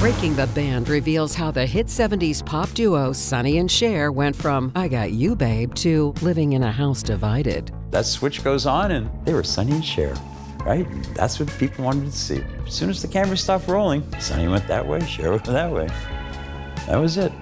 Breaking the Band reveals how the hit 70s pop duo Sonny and Cher went from I Got You Babe to living in a house divided. That switch goes on, and they were Sonny and Cher, right? That's what people wanted to see. As soon as the camera stopped rolling, Sonny went that way, Cher went that way. That was it.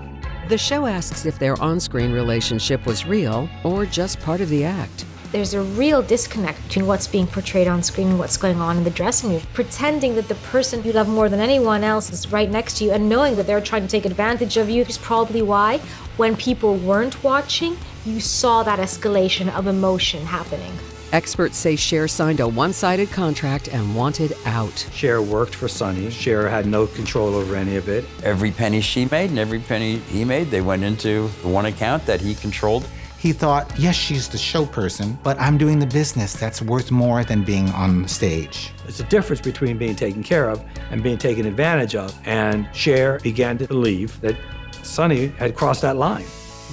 The show asks if their on screen relationship was real or just part of the act. There's a real disconnect between what's being portrayed on screen and what's going on in the dressing room. Pretending that the person you love more than anyone else is right next to you and knowing that they're trying to take advantage of you is probably why, when people weren't watching, you saw that escalation of emotion happening. Experts say Cher signed a one sided contract and wanted out. Cher worked for Sonny. Cher had no control over any of it. Every penny she made and every penny he made, they went into the one account that he controlled. He thought, yes, she's the show person, but I'm doing the business that's worth more than being on the stage. There's a difference between being taken care of and being taken advantage of. And Cher began to believe that Sonny had crossed that line.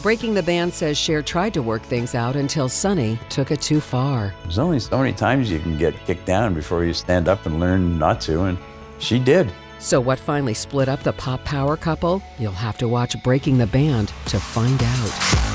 Breaking the Band says Cher tried to work things out until Sonny took it too far. There's only so many times you can get kicked down before you stand up and learn not to, and she did. So, what finally split up the pop power couple? You'll have to watch Breaking the Band to find out.